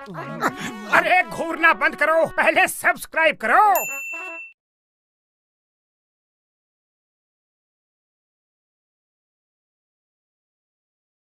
अरे घूरना बंद करो पहले सब्सक्राइब करो।